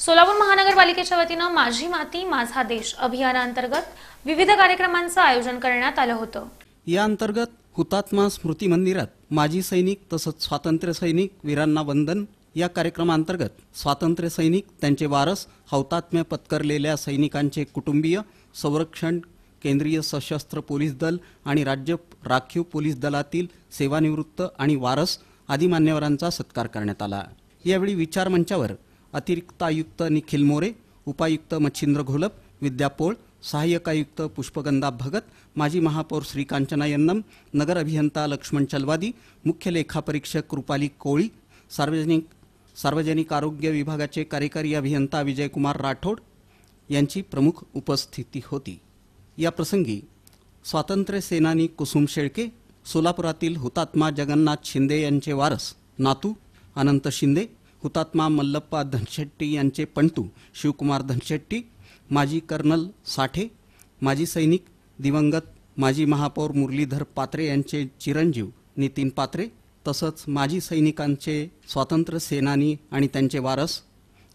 सोलापूर महानगरपालिकेच्या वतीनं माझी माती माझा देश अभियानाअंतर्गत विविध कार्यक्रमांचं आयोजन करण्यात आलं होतं. या अंतर्गत हुतात्मा स्मृती मंदिरात माजी सैनिक तसंच स्वातंत्र्य सैनिक वीरांना वंदन. या कार्यक्रमांतर्गत स्वातंत्र्य सैनिक त्यांचे वारस हौतात्म्य पत्करलेल्या सैनिकांचे कुटुंबीय संरक्षण केंद्रीय सशस्त्र पोलीस दल आणि राज्य राखीव पोलीस दलातील सेवानिवृत्त आणि वारस आदी मान्यवरांचा सत्कार करण्यात आला. यावेळी विचारमंचावर अतिरिक्त आयुक्त निखिल मोरे उपायुक्त मच्छिंद्र घोलप विद्या पोळ सहाय्यक आयुक्त पुष्पगंधा भगत माजी महापौर श्रीकांचना यन्नम नगर अभियंता लक्ष्मण चलवादी मुख्य लेखापरीक्षक कृपाली कोळी सार्वजनिक सार्वजनिक आरोग्य विभागाचे कार्यकारी अभियंता विजयकुमार राठोड यांची प्रमुख उपस्थिती होती. या प्रसंगी स्वातंत्र्य सेनानी कुसुम शेळके सोलापुरातील हुतात्मा जगन्नाथ शिंदे यांचे वारस नातू अनंत शिंदे हुतात्मा मल्लप्पा धनशेट्टी यांचे पणतू शिवकुमार धनशेट्टी माजी कर्नल साठे माजी सैनिक दिवंगत माजी महापौर मुरलीधर पात्रे यांचे चिरंजीव नितीन पात्रे तसंच माजी सैनिकांचे स्वातंत्र्य सेनानी आणि त्यांचे वारस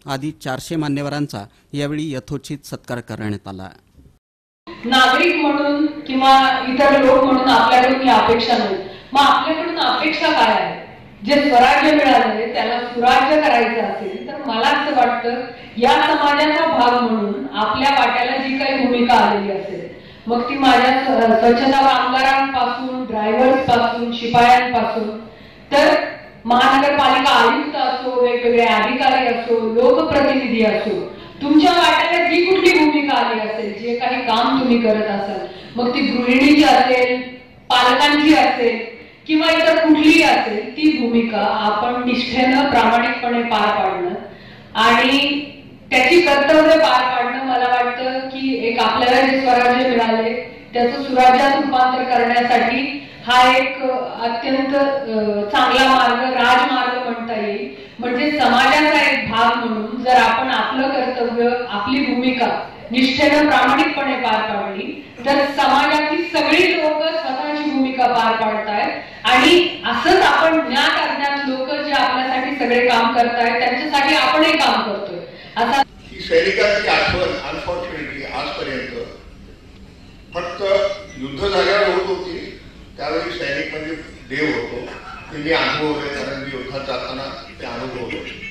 आदी चारशे मान्यवरांचा यावेळी यथोचित सत्कार करण्यात आला. नागरिक म्हणून किंवा इतर लोक म्हणून आपल्याकडून ही अपेक्षा नाही. मग आपल्याकडून अपेक्षा काय आहे? जे स्वराज्य मिळाले त्याला सुराज्य करायचं असेल तर मला असं वाटतं या समाजाचा भाग म्हणून आपल्या वाट्याला जी काही भूमिका आलेली असेल मग ती माझ्या स्वच्छता कामगारांपासून ड्रायव्हर्सपासून शिपायांपासून तर महानगरपालिका आयुक्त असो वेगवेगळे अधिकारी असो लोकप्रतिनिधी असो तुमच्या वाट्याला जी कुठली भूमिका आली असेल जे काही काम तुम्ही करत असाल मग ती गृहिणीची असेल पालकांची असेल किंवा इतर असेल ती भूमिका आपण निष्ठेनं प्रामाणिकपणे पार पाडणं आणि त्याची कर्तव्य पार पाडणं मला वाटतं की एक आपल्याला जे स्वराज्य मिळाले त्याचं सुराज्यात रूपांतर करण्यासाठी हा एक अत्यंत चांगला मार्ग राजमार्ग म्हणता येईल. म्हणजे समाजाचा एक भाग म्हणून जर आपण आपलं कर्तव्य आपली भूमिका निष्ठेनं प्रामाणिकपणे पार पाडली तर समाजातील सगळी लोक स्वतःची भूमिका पार पाडतायत. आणि असंच आपण ज्ञात अज्ञात लोक जे आपल्यासाठी सगळे काम करतायत त्यांच्यासाठी आपणही काम करतोय. असा ही सैनिकांची आठवण अनफॉर्च्युनेटली आजपर्यंत फक्त युद्ध झाल्यावर होत होती. त्यावेळी सैनिक म्हणजे देव होतो. ते मी अनुभवले कारण मी युद्धात जाताना ते अनुभवलं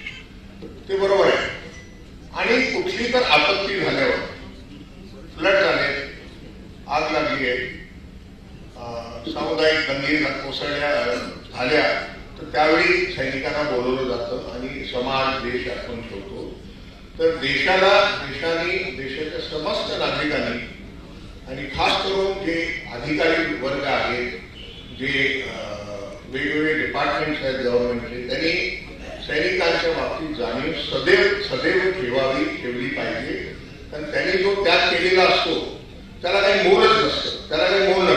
ते बरोबर आहे. आणि कुठली तर आपत्ती झाल्यावर फ्लड झाले आग लागली आहे. सामुदायिक दंगे कोसळल्या झाल्या तर त्यावेळी सैनिकांना बोलवलं जातं आणि समाज देश आपण ठेवतो. तर देशाला देशाने देशाच्या समस्त नागरिकांनी आणि खास करून जे अधिकारी वर्ग आहेत जे अं, वेगवेगळे डिपार्टमेंट्स आहेत गव्हर्नमेंटचे त्यांनी सैनिकांच्या बाबतीत जाणीव सदैव सदैव ठेवावी ठेवली पाहिजे. कारण त्यांनी जो त्याग केलेला असतो त्याला काही मोलच नसतं. त्याला काही मोल नसतं